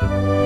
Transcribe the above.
Bye.